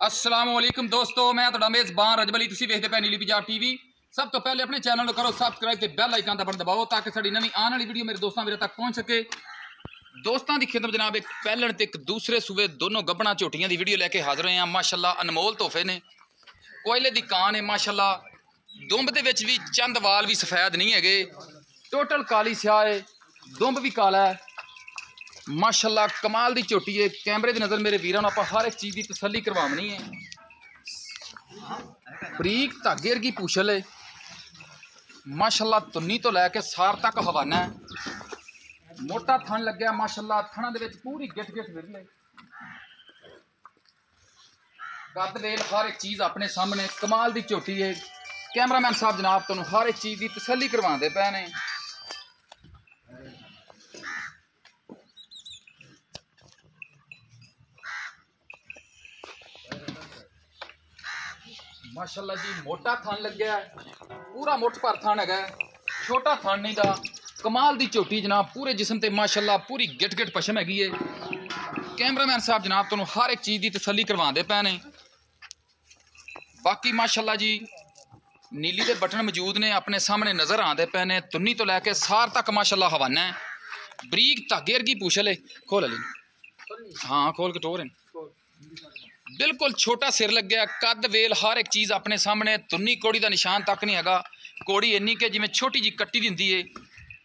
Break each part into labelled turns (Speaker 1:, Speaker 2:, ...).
Speaker 1: ਅਸਲਾਮ ਵਾਲੇਕੁਮ ਦੋਸਤੋ, ਮੈਂ ਤੁਹਾਡਾ ਮੇਜ਼ਬਾਨ ਰਜਬ ਅਲੀ। ਤੁਸੀਂ ਵੇਖਦੇ ਪਏ ਨੀਲੀ ਪੰਜਾਬ ਟੀਵੀ। ਸਭ ਤੋਂ ਪਹਿਲੇ ਆਪਣੇ ਚੈਨਲ ਨੂੰ ਕਰੋ ਸਬਸਕ੍ਰਾਈਬ ਤੇ ਬੈਲ ਆਈਕਨ ਦਾ ਬਟਨ ਦਬਾਓ ਤਾਂ ਕਿ ਸਾਡੀ ਨਵੀਂ ਆਉਣ ਵਾਲੀ ਵੀਡੀਓ ਮੇਰੇ ਦੋਸਤਾਂ ਮੇਰੇ ਤੱਕ ਪਹੁੰਚ ਸਕੇ। ਦੋਸਤਾਂ ਦੀ ਖਿਦਮਤ ਜਨਾਬ, ਇੱਕ ਪਹਿਲਣ ਤੇ ਇੱਕ ਦੂਸਰੇ ਸੂਬੇ ਦੋਨੋਂ ਗੱਬਣਾ ਝੋਟੀਆਂ ਦੀ ਵੀਡੀਓ ਲੈ ਕੇ ਹਾਜ਼ਰ ਹੋਏ ਹਾਂ। ਮਾਸ਼ਾਅੱਲਾ, ਅਨਮੋਲ ਤੋਹਫੇ ਨੇ। ਕੋਇਲੇ ਦੀ ਕਾਂ ਹੈ, ਮਾਸ਼ਾਅੱਲਾ। ਦੁੰਬ ਦੇ ਵਿੱਚ ਵੀ ਚੰਦ ਵਾਲ ਵੀ ਸਫੈਦ ਨਹੀਂ ਹੈਗੇ। ਟੋਟਲ ਕਾਲੀ ਸਿਆਹ ਹੈ, ਦੁੰਬ ਵੀ ਕਾਲਾ ਹੈ। ਮਾਸ਼ਾਅੱਲਾ, ਕਮਾਲ ਦੀ ਝੋਟੀ ਹੈ। ਕੈਮਰੇ ਦੀ ਨਜ਼ਰ ਮੇਰੇ ਵੀਰਾਂ ਨੂੰ, ਆਪਾਂ ਹਰ ਇੱਕ ਚੀਜ਼ ਦੀ ਤਸੱਲੀ ਕਰਵਾਉਣੀ ਹੈ। ਬਰੀਕ ਧਾਗੇ ਵਰਗੀ ਪੂਛਲ ਹੈ। ਮਾਸ਼ਾਅੱਲਾ ਤੁੰਨੀ ਤੋਂ ਲੈ ਕੇ ਸਾਰ ਤੱਕ ਹਵਾਨਾ ਹੈ। ਮੋਟਾ ਥਣ ਲੱਗਿਆ, ਮਾਸ਼ਾਅੱਲਾ, ਥਣਾਂ ਦੇ ਵਿੱਚ ਪੂਰੀ ਗਿੱਠ ਗਿੱਠ ਵਿਰਲੇ ਗੱਦ ਵੇਲ, ਹਰ ਇੱਕ ਚੀਜ਼ ਆਪਣੇ ਸਾਹਮਣੇ। ਕਮਾਲ ਦੀ ਝੋਟੀ ਹੈ। ਕੈਮਰਾਮੈਨ ਸਾਹਿਬ ਜਨਾਬ, ਤੁਹਾਨੂੰ ਹਰ ਇੱਕ ਚੀਜ਼ ਦੀ ਤਸੱਲੀ ਕਰਵਾਉਂਦੇ ਪਏ ਨੇ। ਮਾਸ਼ਾਅੱਲਾ ਜੀ ਮੋਟਾ ਥਣ ਲੱਗਿਆ। ਪੂਰਾ ਮੁੱਠ ਭਰ ਥਣ ਹੈਗਾ। ਛੋਟਾ ਥਣ ਨਹੀਂ ਦਾ ਕਮਾਲ ਦੀ ਝੋਟੀ ਜਨਾਬ ਪੂਰੇ ਜਿਸਮ ਤੇ ਮਾਸ਼ਾਅੱਲਾ ਪੂਰੀ ਗਿੱਟ ਗਿੱਟ ਪਸ਼ਮ ਹੈਗੀ ਏ। ਕੈਮਰਾਮੈਨ ਸਾਹਿਬ ਜਨਾਬ ਤੁਹਾਨੂੰ ਹਰ ਇੱਕ ਚੀਜ਼ ਦੀ ਤਸੱਲੀ ਕਰਵਾਉਂਦੇ ਪਏ ਨੇ। ਬਾਕੀ ਮਾਸ਼ਾਅੱਲਾ ਜੀ ਨੀਲੀ ਦੇ ਬਟਨ ਮੌਜੂਦ ਨੇ ਆਪਣੇ ਸਾਹਮਣੇ ਨਜ਼ਰ ਆਉਂਦੇ ਪਏ ਨੇ। ਤੁੰਨੀ ਤੋਂ ਲੈ ਕੇ ਸਾਰ ਤੱਕ ਮਾਸ਼ਾਅੱਲਾ ਹਵਾਨਾ ਹੈ। ਬਰੀਕ ਧਾਗੇ ਵਰਗੀ ਪੂਛਲ ਏ। ਖੋਲ ਅਲੀ ਹਾਂ ਖੋਲ ਕੇ ਟੋਰ। ਬਿਲਕੁਲ ਛੋਟਾ ਸਿਰ ਲੱਗਿਆ, ਕੱਦ, ਵੇਲ, ਹਰ ਇੱਕ ਚੀਜ਼ ਆਪਣੇ ਸਾਹਮਣੇ ਤੁੰਨੀ ਕੋੜੀ ਦਾ ਨਿਸ਼ਾਨ ਤੱਕ ਨਹੀਂ ਹੈਗਾ। ਕੋੜੀ ਇੰਨੀ ਕਿ ਜਿਵੇਂ ਛੋਟੀ ਜੀ ਕੱਟੀ ਦੀ ਹੁੰਦੀ ਏ।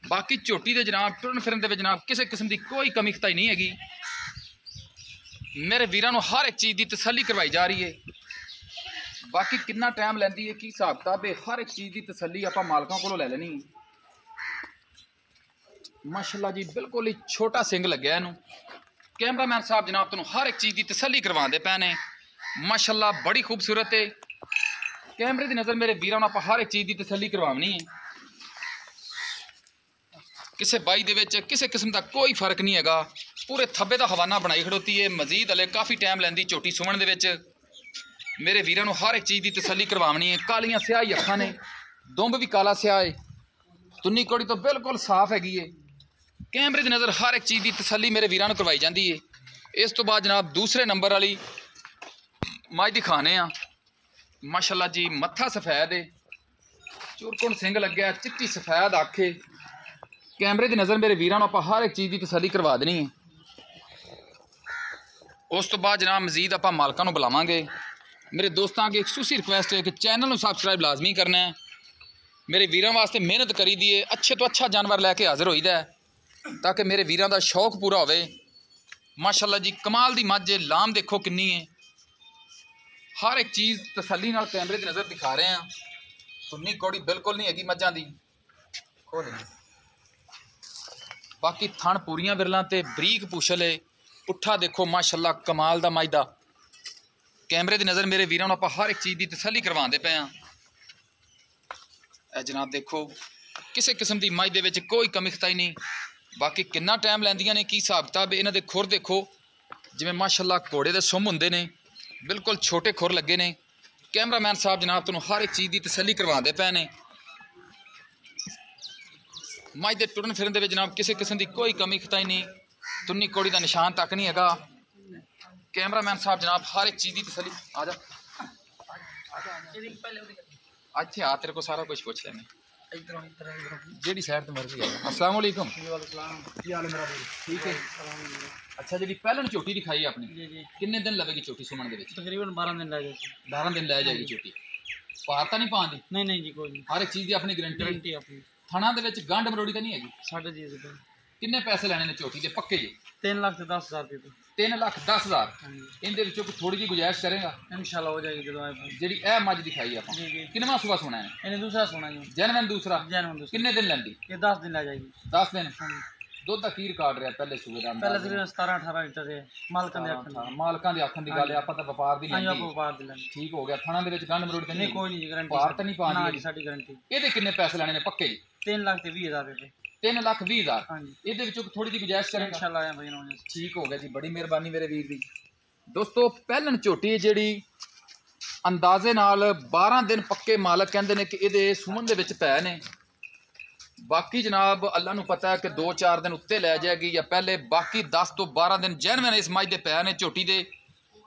Speaker 1: ਬਾਕੀ ਝੋਟੀ ਦੇ ਜਨਾਬ ਟੁਰਨ ਫਿਰਨ ਦੇ ਵਿੱਚ ਜਨਾਬ ਕਿਸੇ ਕਿਸਮ ਦੀ ਕੋਈ ਕਮੀ ਖਤਾਈ ਨਹੀਂ ਹੈਗੀ। ਮੇਰੇ ਵੀਰਾਂ ਨੂੰ ਹਰ ਇੱਕ ਚੀਜ਼ ਦੀ ਤਸੱਲੀ ਕਰਵਾਈ ਜਾ ਰਹੀ ਏ। ਬਾਕੀ ਕਿੰਨਾ ਟਾਈਮ ਲੈਂਦੀ ਏ, ਕੀ ਹਿਸਾਬ ਕਿਤਾਬ ਏ, ਹਰ ਇੱਕ ਚੀਜ਼ ਦੀ ਤਸੱਲੀ ਆਪਾਂ ਮਾਲਕਾਂ ਕੋਲੋਂ ਲੈ ਲੈਣੀ ਮਾਸ਼ਾਅੱਲਾ ਜੀ, ਬਿਲਕੁਲ ਹੀ ਛੋਟਾ ਸਿੰਘ ਲੱਗਿਆ ਇਹਨੂੰ। ਕੈਮਰਾਮੈਨ ਸਾਹਿਬ ਜਨਾਬ ਤੁਹਾਨੂੰ ਹਰ ਇੱਕ ਚੀਜ਼ ਦੀ ਤਸੱਲੀ ਕਰਵਾਉਂਦੇ ਪਏ ਨੇ। ਮਾਸ਼ਾਅੱਲਾ, ਬੜੀ ਖੂਬਸੂਰਤ ਹੈ ਕੈਮਰੇ ਦੀ ਨਜ਼ਰ ਮੇਰੇ ਵੀਰਾਂ ਨੂੰ ਆਪਾਂ ਹਰ ਇੱਕ ਚੀਜ਼ ਦੀ ਤਸੱਲੀ ਕਰਵਾਉਣੀ ਹੈ ਕਿਸੇ ਬਾਈ ਦੇ ਵਿੱਚ, ਕਿਸੇ ਕਿਸਮ ਦਾ ਕੋਈ ਫ਼ਰਕ ਨਹੀਂ ਹੈਗਾ। ਪੂਰੇ ਥੱਬੇ ਦਾ ਹਵਾਨਾ ਬਣਾਈ ਖੜੋਤੀ ਹੈ ਮਜ਼ੀਦ ਹਲੇ ਕਾਫੀ ਟਾਈਮ ਲੈਂਦੀ ਝੋਟੀ ਸੁਵਣ ਦੇ ਵਿੱਚ। ਮੇਰੇ ਵੀਰਾਂ ਨੂੰ ਹਰ ਇੱਕ ਚੀਜ਼ ਦੀ ਤਸੱਲੀ ਕਰਵਾਉਣੀ ਹੈ ਕਾਲੀਆਂ ਸਿਆਹੀ ਅੱਖਾਂ ਨੇ। ਦੁੰਬ ਵੀ ਕਾਲਾ ਸਿਆਹ ਹੈ ਤੁੰਨੀ ਕੋੜੀ ਤੋਂ ਬਿਲਕੁਲ ਸਾਫ਼ ਹੈਗੀ ਏ। ਕੈਮਰੇ ਦੀ ਨਜ਼ਰ ਹਰ ਇੱਕ ਚੀਜ਼ ਦੀ ਤਸੱਲੀ ਮੇਰੇ ਵੀਰਾਂ ਨੂੰ ਕਰਵਾਈ ਜਾਂਦੀ ਏ। ਇਸ ਤੋਂ ਬਾਅਦ ਜਨਾਬ ਦੂਸਰੇ ਨੰਬਰ ਵਾਲੀ ਮੱਝ ਦਿਖਾਣੇ ਆ। ਮਾਸ਼ਾਅੱਲਾ ਜੀ, ਮੱਥਾ ਸਫੈਦ ਏ। ਚੁਰਕੁਣ ਸਿੰਘ ਲੱਗਿਆ, ਚਿੱਟੀ ਸਫੈਦ ਆਖੇ। ਕੈਮਰੇ ਦੀ ਨਜ਼ਰ ਮੇਰੇ ਵੀਰਾਂ ਨੂੰ ਆਪਾਂ ਹਰ ਇੱਕ ਚੀਜ਼ ਦੀ ਤਸੱਲੀ ਕਰਵਾ ਦੇਣੀ ਏ। ਉਸ ਤੋਂ ਬਾਅਦ ਜਨਾਬ ਮਜ਼ੀਦ ਆਪਾਂ ਮਾਲਕਾਂ ਨੂੰ ਬੁਲਾਵਾਂਗੇ। ਮੇਰੇ ਦੋਸਤਾਂ ਅੱਗੇ ਇੱਕ ਸੁਸੀ ਰਿਕੁਐਸਟ ਹੈ ਕਿ ਚੈਨਲ ਨੂੰ ਸਬਸਕ੍ਰਾਈਬ ਲਾਜ਼ਮੀ ਕਰਨਾ ਹੈ ਮੇਰੇ ਵੀਰਾਂ ਵਾਸਤੇ ਮਿਹਨਤ ਕਰੀ ਦੀ ਅੱਛੇ ਤੋਂ ਅੱਛਾ ਜਾਨਵਰ ਲੈ ਕੇ ਹਾਜ਼ਰ ਹੋਈਦਾ ਹੈ ਤਾਂ ਕਿ ਮੇਰੇ ਵੀਰਾਂ ਦਾ ਸ਼ੌਕ ਪੂਰਾ ਹੋਵੇ। ਮਾਸ਼ਾਅੱਲਾ ਜੀ, ਕਮਾਲ ਦੀ ਮੱਝ ਹੈ। ਲਾਮ ਦੇਖੋ ਕਿੰਨੀ ਹੈ। ਹਰ ਇੱਕ ਚੀਜ਼ ਤਸੱਲੀ ਨਾਲ ਕੈਮਰੇ ਦੀ ਨਜ਼ਰ ਦਿਖਾ ਰਹੇ ਆ ਸੁੰਨੀ ਕੋੜੀ ਬਿਲਕੁਲ ਨਹੀਂ ਹੈਗੀ ਮੱਝਾਂ ਦੀ। ਖੋਲ ਬਾਕੀ ਥਣ ਪੂਰੀਆਂ ਵਿਰਲਾਂ ਤੇ ਬਰੀਕ ਪੁਸ਼ਲ ਏ। ਪੁੱਠਾ ਦੇਖੋ, ਮਾਸ਼ਾਅੱਲਾ ਕਮਾਲ ਦਾ ਮੱਝ ਦਾ ਕੈਮਰੇ ਦੀ ਨਜ਼ਰ ਮੇਰੇ ਵੀਰਾਂ ਨੂੰ ਆਪਾਂ ਹਰ ਇੱਕ ਚੀਜ਼ ਦੀ ਤਸੱਲੀ ਕਰਵਾਉਂਦੇ ਪਏ ਆ ਇਹ ਜਨਾਬ ਦੇਖੋ, ਕਿਸੇ ਕਿਸਮ ਦੀ ਮੱਝ ਦੇ ਵਿੱਚ ਕੋਈ ਕਮੀ ਖਤਾਈ ਨਹੀਂ। ਬਾਕੀ ਕਿੰਨਾ ਟਾਈਮ ਲੈਂਦੀਆਂ ਨੇ, ਕੀ ਹਿਸਾਬ ਕਿਤਾਬ ਇਹਨਾਂ ਦੇ ਖੁਰ ਦੇਖੋ। ਜਿਵੇਂ ਮਾਸ਼ਾਅੱਲਾ ਘੋੜੇ ਦੇ ਸੁੰਮ ਹੁੰਦੇ ਨੇ, ਬਿਲਕੁਲ ਛੋਟੇ ਖੁਰ ਲੱਗੇ ਨੇ। ਕੈਮਰਾਮੈਨ ਸਾਹਿਬ ਜਨਾਬ ਤੁਹਾਨੂੰ ਹਰ ਇੱਕ ਚੀਜ਼ ਦੀ ਤਸੱਲੀ ਕਰਵਾਉਂਦੇ ਪਏ ਨੇ। ਮੱਝ ਦੇ ਟੁਰਨ ਫਿਰਨ ਦੇ ਵਿੱਚ ਜਨਾਬ ਕਿਸੇ ਕਿਸਮ ਦੀ ਕੋਈ ਕਮੀ ਖਤਾਈ ਨਹੀਂ, ਤੁੰਨੀ ਕੋੜੀ ਦਾ ਨਿਸ਼ਾਨ ਤੱਕ ਨਹੀਂ ਹੈਗਾ। ਕੈਮਰਾਮੈਨ ਸਾਹਿਬ ਜਨਾਬ ਹਰ ਇੱਕ ਚੀਜ਼ ਦੀ ਤਸੱਲੀ ਆ ਜਾ। ਅੱਛਾ ਆ, ਤੇਰੇ ਕੋ ਸਾਰਾ ਕੁਝ ਪੁੱਛ ਲੈਣੇ ਜਿਹੜੀ ਸਾਈਡ ਤੋਂ ਮਰਜ਼ੀ ਆ। ਅਸਲਾਮ ਵਾਲੇਕੁਮ
Speaker 2: ਕੀ ਹਾਲ ਹੈ ਮੇਰਾ ਵੀਰ?
Speaker 1: ਠੀਕ ਹੈ? ਅੱਛਾ ਜਿਹੜੀ ਪਹਿਲਣ ਝੋਟੀ ਦਿਖਾਈ ਆਪਣੀ
Speaker 2: ਜੀ ਜੀ।
Speaker 1: ਕਿੰਨੇ ਦਿਨ ਲਵੇਗੀ ਝੋਟੀ ਸੁਮਣ ਦੇ ਵਿੱਚ?
Speaker 2: ਤਕਰੀਬਨ 12 ਦਿਨ ਲੱਗੇ ਸੀ
Speaker 1: 12 ਦਿਨ ਲੈ ਜਾਏਗੀ ਝੋਟੀ ਪਾਰ ਤਾਂ ਨਹੀਂ ਪਾਉਂਦੀ
Speaker 2: ਨਹੀਂ ਨਹੀਂ ਜੀ ਕੋਈ ਨਹੀਂ।
Speaker 1: ਹਰ ਇੱਕ ਚੀਜ਼ ਦੀ ਆਪਣੀ ਗਰੰਟੀ
Speaker 2: ਗਰੰਟੀ ਆਪਣੀ।
Speaker 1: ਥਣਾ ਦੇ ਵਿੱਚ ਗੰਢ ਮਰੋੜੀ ਤਾਂ ਨਹੀਂ ਹੈਗੀ?
Speaker 2: ਸਾਢੇ ਜੀ
Speaker 1: ਕਿੰਨੇ ਪੈਸੇ ਲੈਣੇ ਨੇ ਝੋਟੀ ਦੇ? ਪੱਕੇ ਜੀ?
Speaker 2: 3 ਲੱਖ ਤੇ 10 ਹਜ਼ਾਰ ਰੁਪਏ
Speaker 1: 3 ਲੱਖ 10 ਹਜ਼ਾਰ?
Speaker 2: ਹਾਂਜੀ।
Speaker 1: ਇਹਦੇ ਵਿੱਚੋਂ ਕੋਈ ਥੋੜੀ ਜਿਹੀ ਗੁਜਾਇਸ਼ ਕਰੇਗਾ?
Speaker 2: ਇਨਸ਼ਾਅੱਲਾ ਹੋ ਜਾਏਗੀ ਜਦੋਂ ਆਏ
Speaker 1: ਜਿਹੜੀ ਇਹ ਮੱਝ ਦਿਖਾਈ ਆਪਾਂ।
Speaker 2: ਜੀ ਜੀ।
Speaker 1: ਕਿੰਨਵਾਂ ਸੁਬਾ ਸੁਣਾ ਹੈ
Speaker 2: ਇਹਨੇ ਦੂਸਰਾ ਸੁਣਾ ਜੀ।
Speaker 1: ਜਨਮਨ ਦੂਸਰਾ?
Speaker 2: ਜੈਨ ਦੂਸਰਾ।
Speaker 1: ਕਿੰਨੇ ਦਿਨ ਲੈਂਦੀ?
Speaker 2: ਇਹ 10 ਦਿਨ ਲੈ ਜਾਏਗੀ।
Speaker 1: 10 ਦਿਨ? ਦੁੱਧ ਦਾ ਕੀ ਰਿਕਾਰਡ ਰਿਹਾ ਪਹਿਲੇ ਸੂਬੇ ਦਾ
Speaker 2: ਪਹਿਲੇ? ਤਕਰੀਬਨ 17 18 ਲੀਟਰ ਦੇ ਮਾਲਕਾਂ ਦੇ ਆਖਣ
Speaker 1: ਹਾਂ, ਮਾਲਕਾਂ ਦੇ ਆਖਣ ਦੀ ਗੱਲ ਹੈ ਆਪਾਂ ਤਾਂ ਵਪਾਰ ਦੀ ਲੈਂਦੀ।
Speaker 2: ਆਪਾਂ ਬਾਹਰ ਦੇ ਲੈਣੇ
Speaker 1: ਠੀਕ ਹੋ ਗਿਆ ਥਣਾ ਦੇ ਵਿੱਚ ਗੰਢ ਮਰੋੜੀ ਤਾਂ
Speaker 2: ਨਹੀਂ ਕੋਈ ਨਹੀਂ ਜੀ ਗਰੰਟੀ
Speaker 1: ਭਾਰ ਤਾਂ ਨਹੀਂ?
Speaker 2: ਜੀ ਸਾਡੀ ਗਰੰਟੀ
Speaker 1: ਇਹਦੇ ਕਿੰਨੇ ਪੈਸੇ ਲੈਣੇ ਨੇ? ਪੱਕੇ ਜੀ?
Speaker 2: 3 ਲੱਖ ਤੇ 20 ਹਜ਼ਾਰ ਰੁਪਏ
Speaker 1: 3 ਲੱਖ 20 ਹਜ਼ਾਰ।
Speaker 2: ਹਾਂਜੀ।
Speaker 1: ਇਹਦੇ ਵਿੱਚੋਂ ਥੋੜੀ ਜਿਹੀ ਗੁਜਾਇਸ਼ ਕਰੇਗਾ।
Speaker 2: ਇਨਸ਼ਾਅੱਲਾ ਆਇਆ ਭਾਈ ਨਾ
Speaker 1: ਠੀਕ ਹੋ ਗਿਆ ਜੀ ਬੜੀ ਮਿਹਰਬਾਨੀ ਮੇਰੇ ਵੀਰ ਦੀ। ਦੋਸਤੋ ਪਹਿਲਣ ਝੋਟੀ ਜਿਹੜੀ ਅੰਦਾਜ਼ੇ ਨਾਲ 12 ਦਿਨ ਪੱਕੇ ਮਾਲਕ ਕਹਿੰਦੇ ਨੇ ਕਿ ਇਹਦੇ ਸੁਮਨ ਦੇ ਵਿੱਚ ਪੈ ਨੇ। ਬਾਕੀ ਜਨਾਬ ਅੱਲਾ ਨੂੰ ਪਤਾ ਹੈ ਕਿ 2-4 ਦਿਨ ਉੱਤੇ ਲੈ ਜਾਏਗੀ ਜਾਂ ਪਹਿਲੇ ਬਾਕੀ 10 ਤੋਂ 12 ਦਿਨ ਜੈਨਵਨ ਇਸ ਮੱਝ ਦੇ ਪੈ ਨੇ ਝੋਟੀ ਦੇ।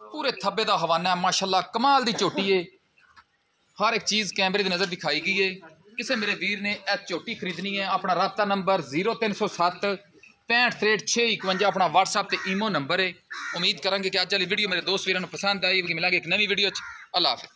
Speaker 1: ਪੂਰੇ ਥੱਬੇ ਦਾ ਹਵਾਨਾ ਹੈ। ਮਾਸ਼ਾਅੱਲਾ ਕਮਾਲ ਦੀ ਝੋਟੀ ਏ। ਹਰ ਇੱਕ ਚੀਜ਼ ਕੈਮਰੇ ਦੀ ਨਜ਼ਰ ਦਿਖਾਈ ਗਈ ਏ। ਕਿਸੇ ਮੇਰੇ ਵੀਰ ਨੇ ਇਹ ਝੋਟੀ ਖਰੀਦਣੀ ਹੈ, ਆਪਣਾ ਰਾਬਤਾ ਨੰਬਰ 0307 653651 ਆਪਣਾ WhatsApp ਤੇ ਈਮੋ ਨੰਬਰ ਹੈ। ਉਮੀਦ ਕਰਾਂਗੇ ਕਿ ਅੱਜ ਵਾਲੀ ਵੀਡੀਓ ਮੇਰੇ ਦੋਸਤ ਵੀਰਾਂ ਨੂੰ ਪਸੰਦ ਆਈ ਕਿ ਮਿਲਾਂਗੇ ਇੱਕ ਨਵੀਂ ਵੀਡੀਓ 'ਚ। ਅੱਲਾ ਹਾਫਿਜ਼।